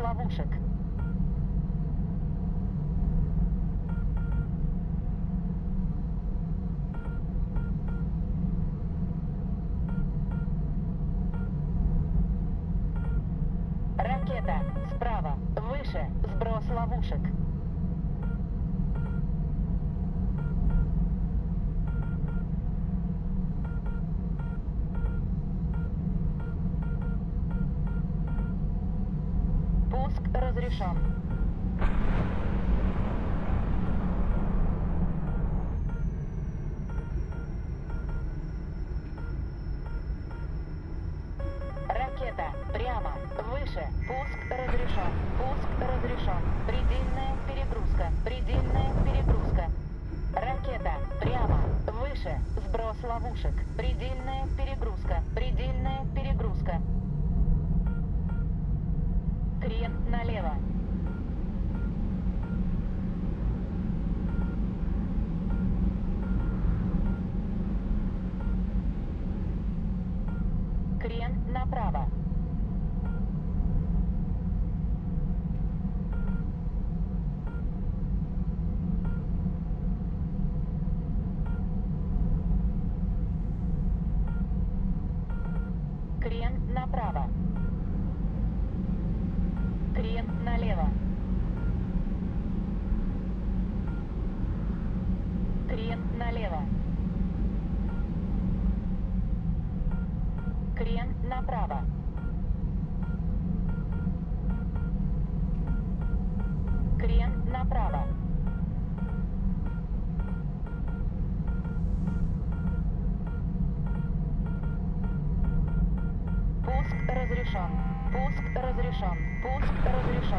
ловушек. Ракета. Справа. Выше. Сброс ловушек. разрешен. Orient na prawo.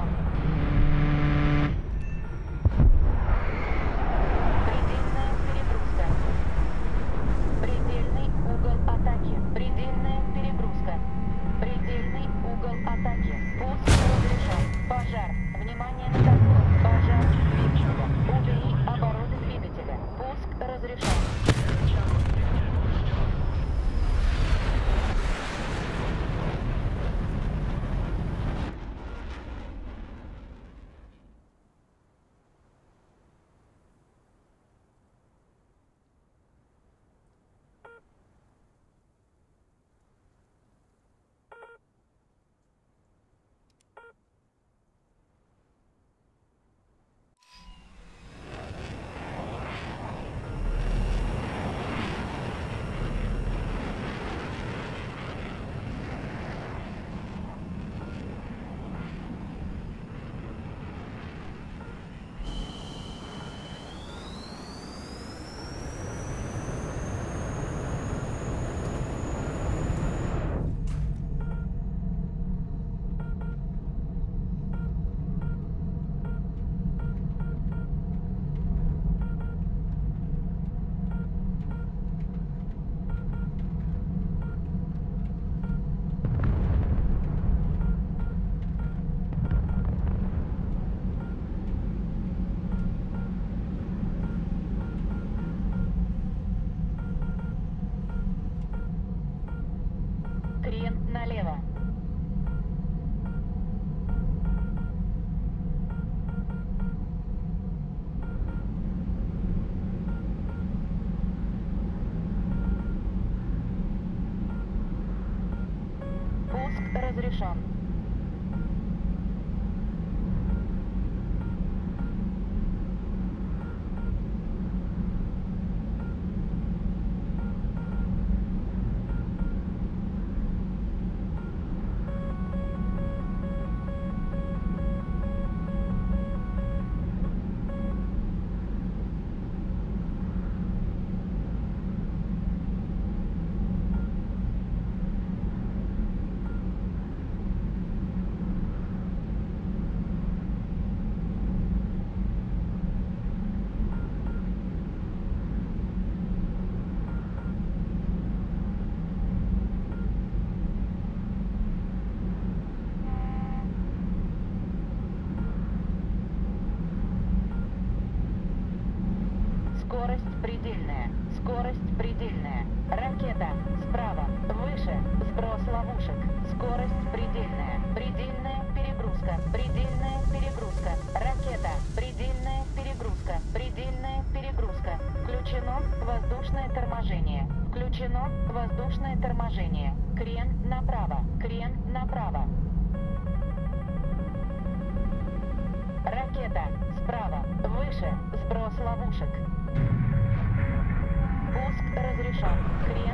from. Deutschland. Скорость предельная. Скорость предельная. Ракета. Справа. Выше. Сброс ловушек. Скорость предельная. Предельная перегрузка. Предельная перегрузка. Ракета. Предельная перегрузка. Предельная перегрузка. Включено воздушное торможение. Включено воздушное торможение. Крен направо. Крен направо. Ракета. Справа. Выше. Сброс ловушек. Пуск разрешен. Крен направо.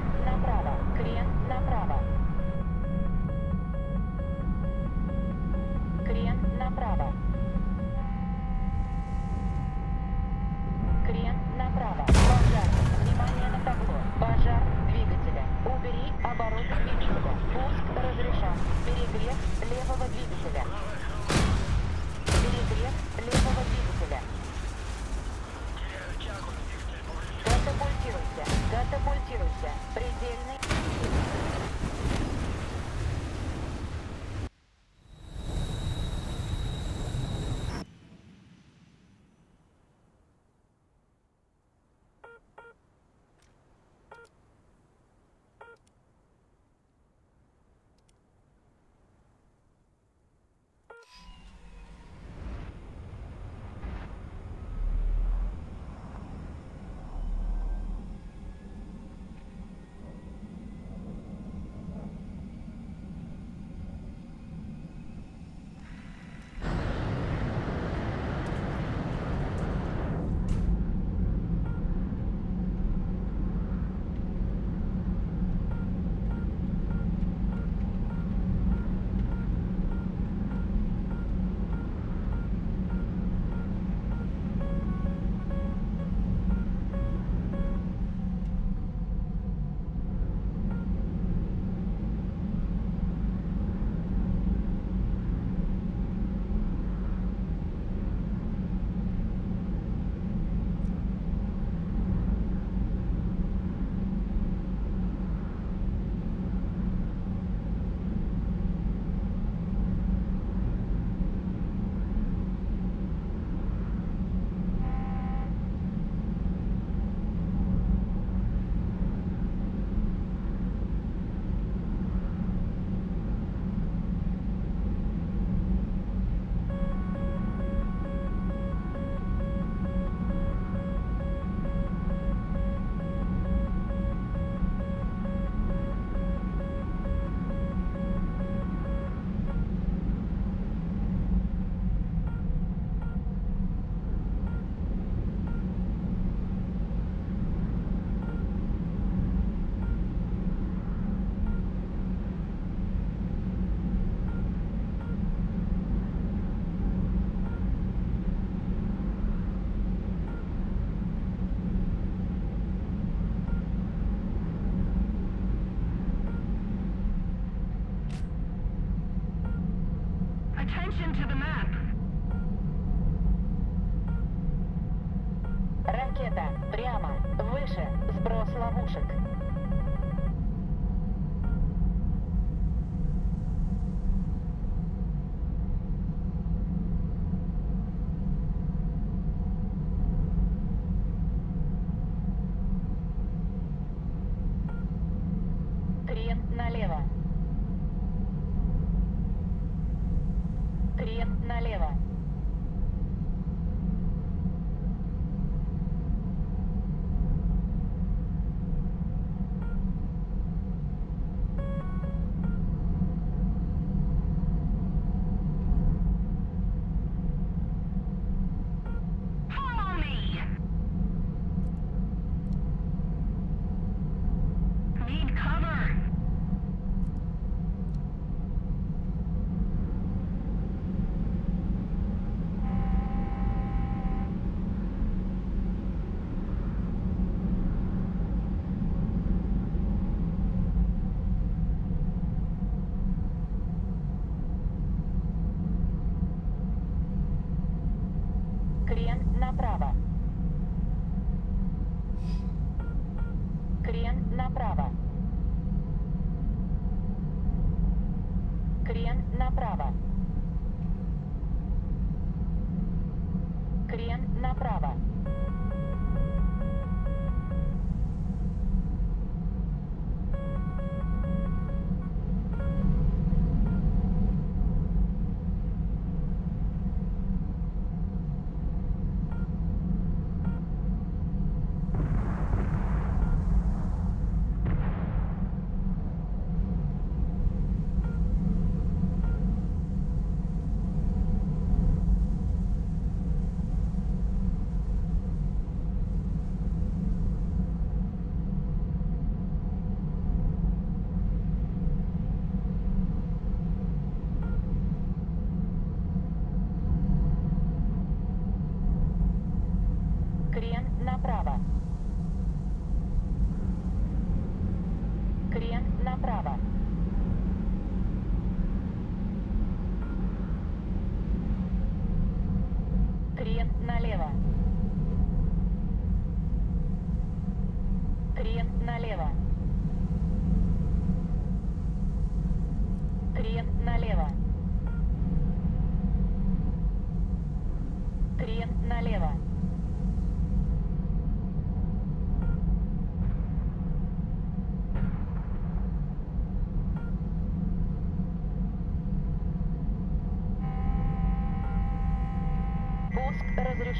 Сброс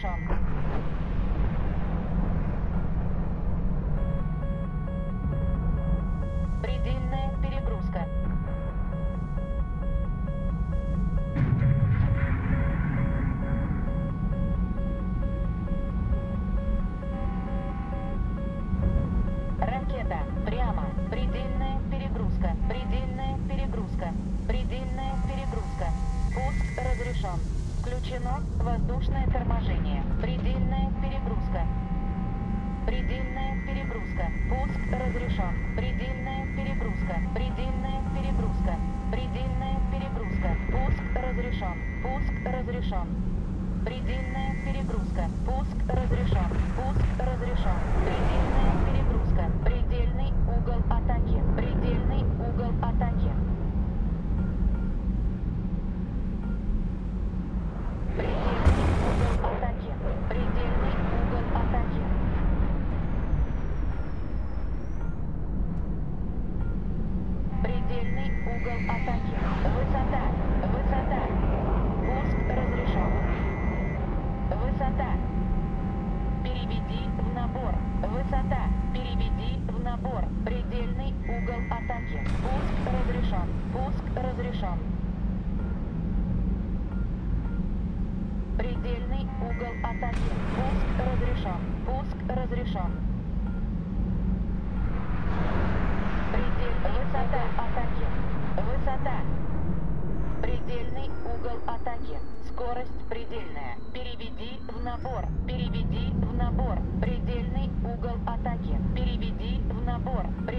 schon. разрешен. Пуск разрешен. Предельная перегрузка. Пуск разрешен. Пуск разрешен. Предельная перегрузка. Угол атаки. Скорость предельная. Переведи в набор. Переведи в набор. Предельный угол атаки. Переведи в набор. Предельный